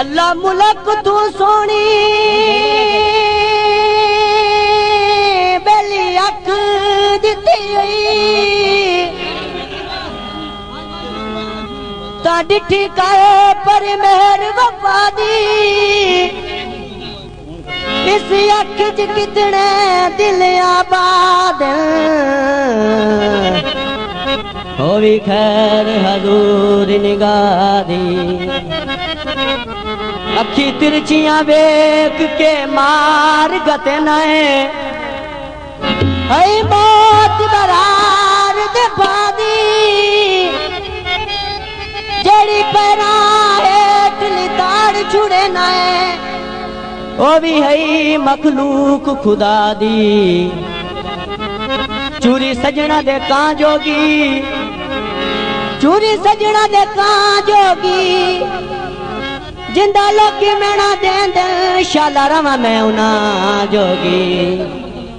अल्लाह मुलक तू सोनी बेली अख दिती ता डिठी काए पर मेहर वफा दी इस अख च कितने दिल आबाद होवी खैर हजूर निगाह दी अखी तिरछियाँ वेख के मार गते नए। हई मौत बरार दे पादी जेड़ी पैरा हेठ लिताड़ छुड़े नए। ओ भी हई मखलूक खुदा दी। चूरी सजना दे कां जोगी, चूरी सजना दे कां जोगी। ज़िंदा लोकी मैणा देंद, शाला रवा मैं उना जोगी।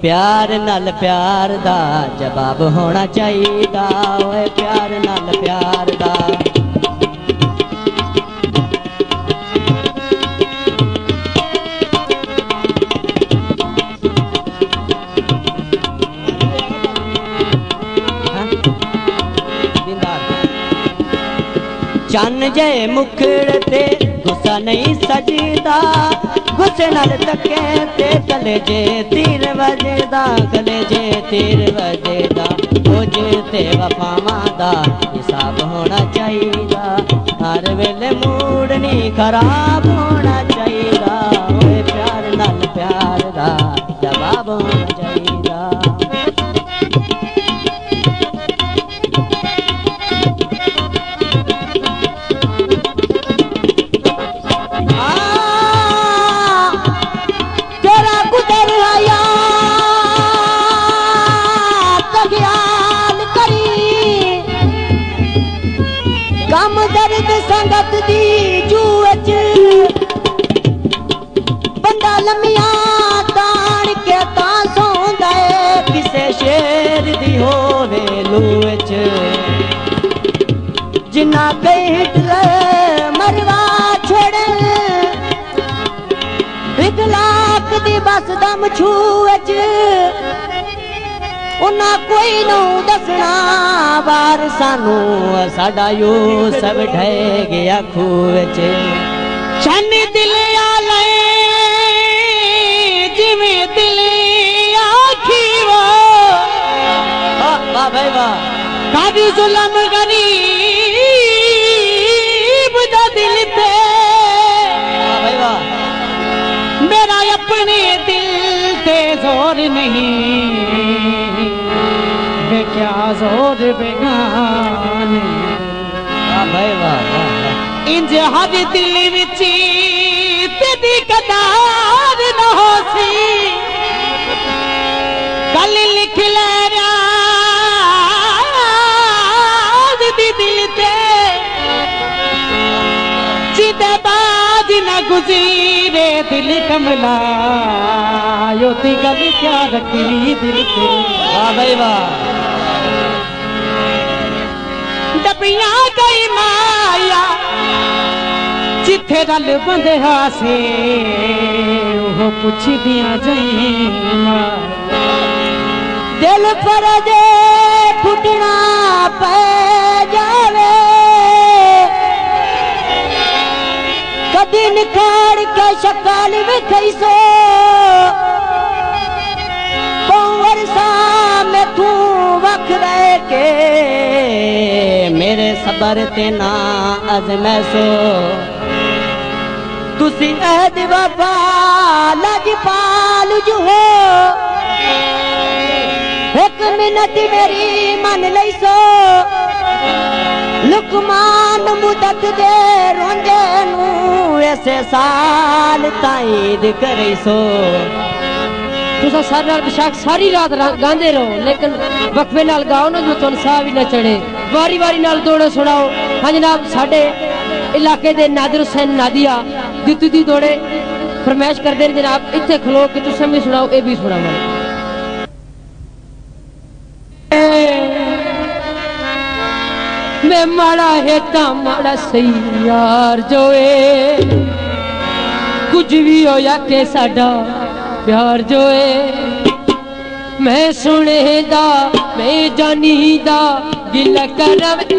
प्यार नल प्यार दा जवाब होना चाहिए ओए प्यार नाल प्यार दा। हाँ? चन्न जे मुखड़ ਗੁੱਸਾ ਨਹੀਂ ਸਜਦਾ, ਗੁੱਸੇ ਨਾਲ ਤੱਕੇ ਤੇ ਕਲੇ ਜੇ ਤੀਰ ਵਜਦਾ, ਗਲੇ ਜੇ ਤੀਰ ਵਜਦਾ ਕੁਝ ਤੇ ਵਫਾਵਾਂ ਦਾ ਹਿਸਾਬ ਹੋਣਾ ਚਾਹੀਦਾ। ਹਰ ਵੇਲੇ ਮੂਡ ਨਹੀਂ ਖਰਾਬ ਹੋਣਾ ਚਾਹੀਦਾ। ਦਰਦ ਸੰਗਤ ਦੀ ਜੂਚ ਬੰਦਾ ਲੰਮੀਆਂ ਤਾਣ ਕੇ ਤਾਂ ਸੌਂਦਾ ਏ, ਕਿਸੇ ਸ਼ੇਰ ਦੀ ਹੋਵੇ ਲੂਚ ਜਿਨਾ ਕਈ ਹਿੱਟ ਮਰਵਾ ਛੜੇ। ਇੱਕ ਦੀ ਬਸ ਦਮ ਛੂਚ ना कोई नू दसना बार सानू साडा यो सब ढह गया खूह चन दिल आए जिमे दिल आखी वो वाह वाह कद जुलम करी नहीं ज़ोर बेगाने। भाई वाह इंज हर दिल कदार न हो सी कल लिख ले राज दी दिल ते। जिदे बाद न गुजरे दिल कमला। यो ती क्या रखी दिल पे वाह भाई वाह। पिया गई माया, जिथे रल बंदे से वो पुछ दिया जाई दिल पर जे फुटना पे जावे, कदी निखार के शकल विखई सो बरते ना अजमै सो। तुसी ऐद वफा पाल जो हो। एक मिनट मेरी मन लई सो। लुकमान मुदत दे रोंदे ऐसे साल ताईद करे सो। तुसा सारा शाख सारी रात गांदे रहो, लेकिन वक्फे नाल गाओ ना जो तुन साह भी ना चढ़े। ਵਾਰੀ ਵਾਰੀ ਨਾਲ ਦੋੜੇ ਸੁਣਾਓ ਹਾਂ ਜਨਾਬ ਸਾਡੇ ਇਲਾਕੇ ਦੇ ਨਾਦਰ ਹੁਸੈਨ ਨਾਦੀਆ ਦਿੱਤੂ ਦੀ ਦੋੜੇ ਫਰਮਾਇਸ਼ ਕਰਦੇ ਨੇ ਜਨਾਬ ਇੱਥੇ ਖਲੋ ਕੇ ਤੁਸੀਂ ਵੀ ਸੁਣਾਓ ਇਹ ਵੀ ਸੁਣਾਵਾਂ मैं माड़ा है ता माड़ा सही यार जो ए ਕੁਝ ਵੀ ਹੋਇਆ ਕਿ ਸਾਡਾ ਪਿਆਰ ਜੋ ਏ सुणा में जानी कर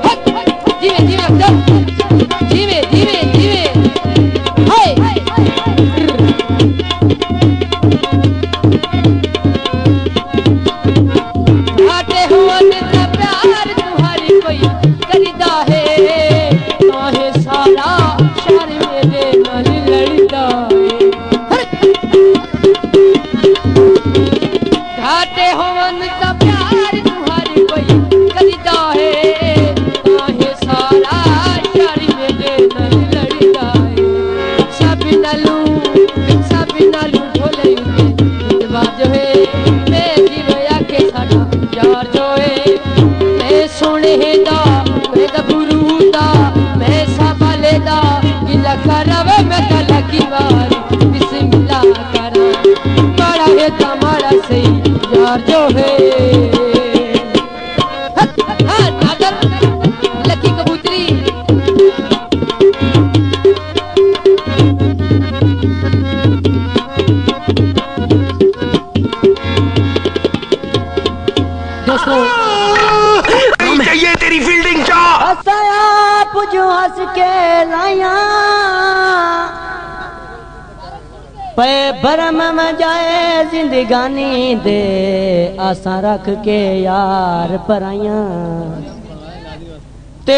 ਮੈਂ पए ज़िंदगानी दे आसां रख के यार भाई ते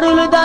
रुलदा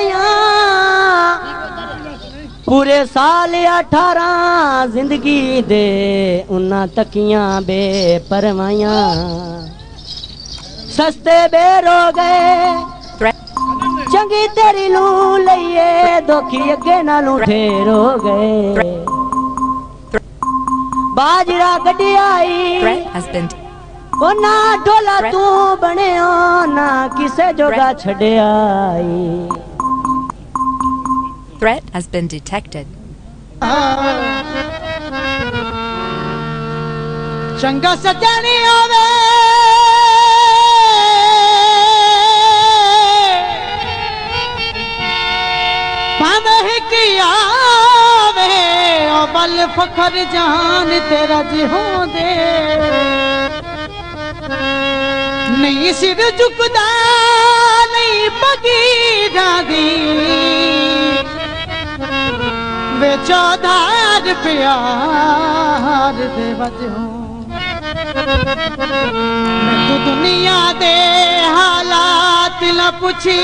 सिर पूरे साल अठारह ज़िंदगी दे उन्ना तकियाँ बेपरवाइया सस्ते बेरो गए चंगी तेरी लू लिये दुखी अगे नालू हो गए बाजरा गड्डी आई ना डोला तू बने ना किसे जोगा छड़े आई threat has been detected. ਚੰਗਾ ਸਜਣੀ ਆਵੇ ਭਾਵੇਂ ਕਿ ਆਵੇ ਉਹ ਬਲ ਫਖਰ ਜਾਨ ਤੇਰਾ ਜਿਉਂਦੇ ਨਹੀਂ ਸਿਰ ਝੁਕਦਾ ਨਹੀਂ ਪਗੀ ਜਾਂਦੀ वे चौधार प्यार दे वजहूं तू तो दुनिया दे हालात न पूछी।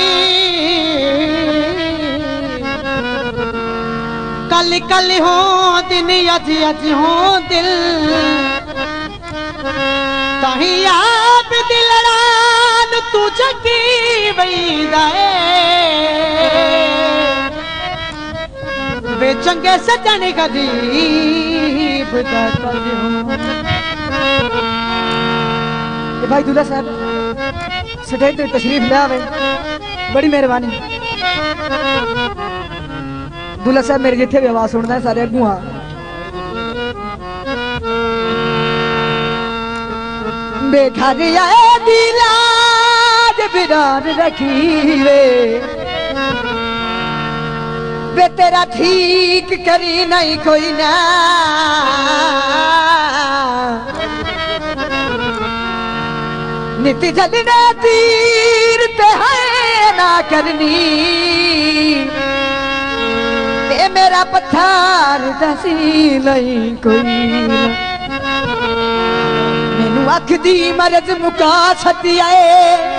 कल कल हो, दिन अज अज हो दिल। ताही आप दिलरान तू जगी वही दे वे चंगे सजन गरीब ये भाई दूल्हा साहब सटे तो तशरीफ़ ले आवे। बड़ी मेहरबानी। दूल्हा साहब, मेरे जिथे भी आवाज़ सुनना है, सारे अगू हाँ आए दिला बिरान रखी वे। बे तेरा ठीक करी नहीं कोई ना। नित जलने तीर ते है ना करनी। ते मेरा पत्थर दसी नहीं कोई मैनू अख दी मरज मुका छती आए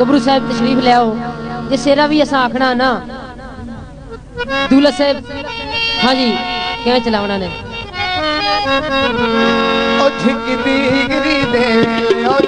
ਗੱਭਰੂ ਸਾਹਿਬ ਤਸ਼ਰੀਫ ਲਿਆਓ। ਜੇ ਸੇਰਾ ਵੀ ਅਸਾਂ ਆਖਣਾ ਨਾ। ਦੂਲਾ ਸਾਹਿਬ, ਹਾਂਜੀ, ਕਿਵੇਂ ਚਲਾਉਣਾ ਨੇ? ਉਹ ਠਿੱਕ ਦੀ ਗਰੀ ਦੇ, ਉਹ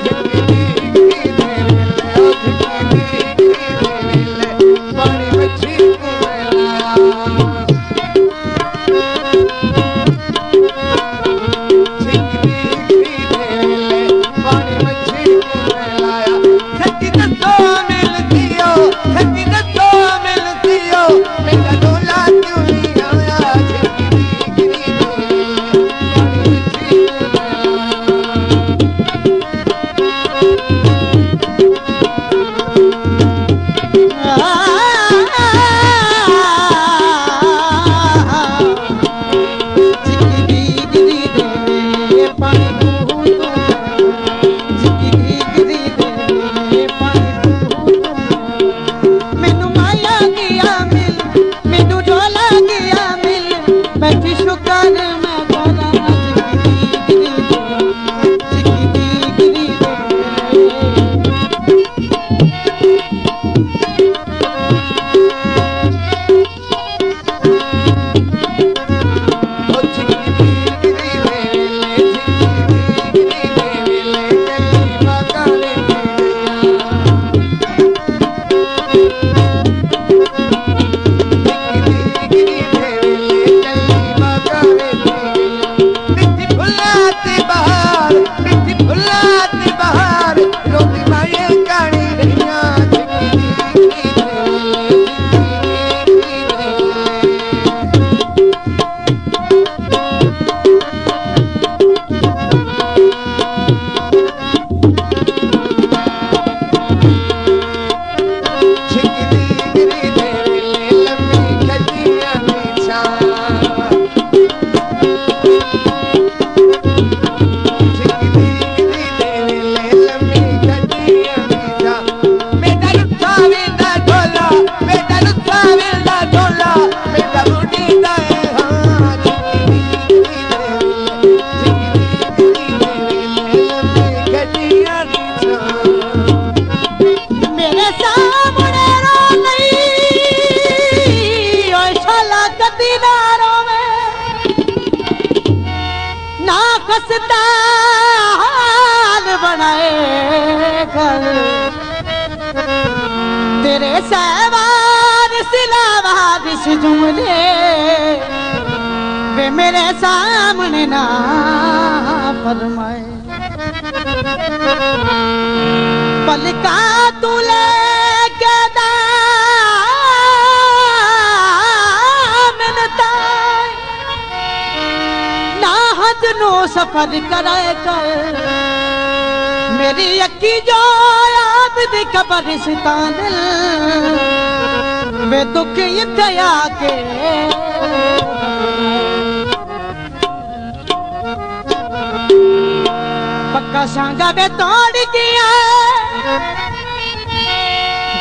कसदा हाल बनाए कर तेरे सहवान सिलावा दिश जुमले, वे मेरे सामने ना फरमाए। पलका तू ले नो सफ़र कराए कर। मेरी अक्की जो याद दी कब्रिस्तान वे दुख इत्थे आके। पक्का सांगा वे तोड़ गया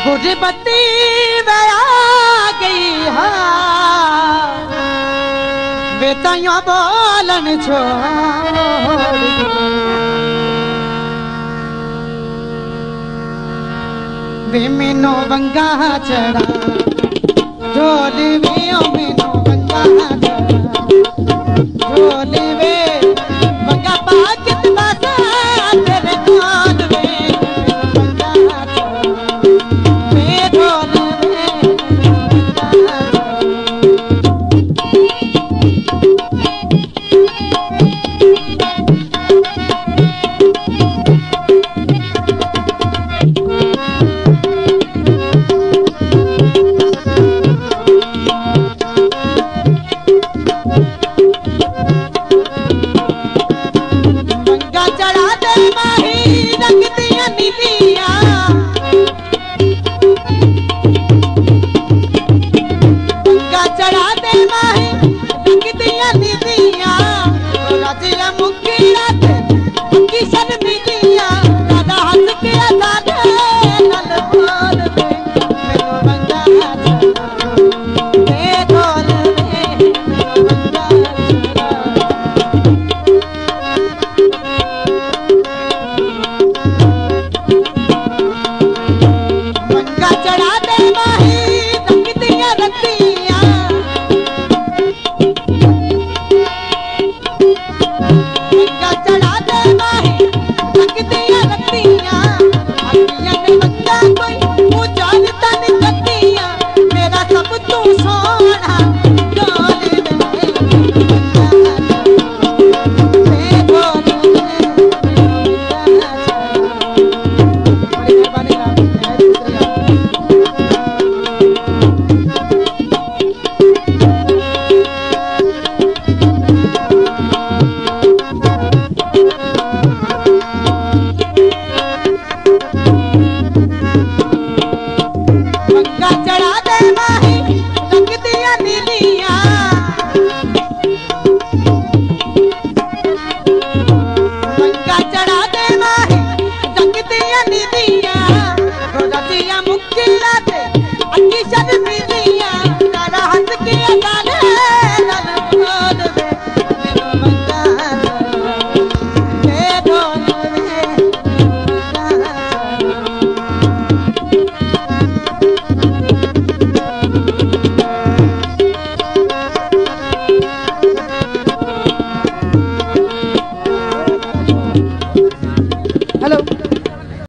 गुरबती वे आ गई हाँ। वे ताइयों बोलन छोड़ गई। वे मैनो Get up!